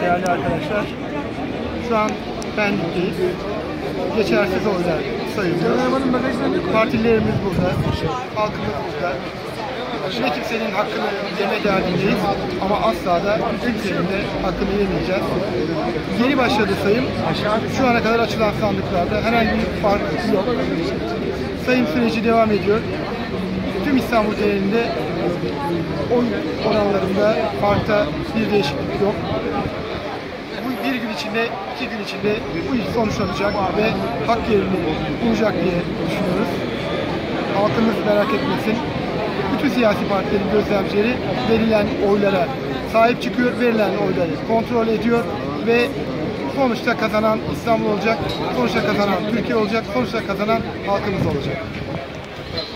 Değerli arkadaşlar, şu an Pendik'teyiz. Geçersiz oylar sayılıyor. Partilerimiz burada, halkımız burada. Ne kimsenin hakkını yeme derdindeyiz ama asla da kimsenin de hakkını yemeyeceğiz. Yeni başladı sayım. Şu ana kadar açılan sandıklarda herhangi bir fark yok. Sayım süreci devam ediyor. İstanbul genelinde oy oranlarında farkta bir değişiklik yok. Bu bir gün içinde, iki gün içinde bu iş sonuçlanacak ve hak yerini bulacak diye düşünüyoruz. Halkımız merak etmesin. Bütün siyasi partilerin gözlemcileri verilen oylara sahip çıkıyor, verilen oyları kontrol ediyor ve sonuçta kazanan İstanbul olacak, sonuçta kazanan Türkiye olacak, sonuçta kazanan halkımız olacak.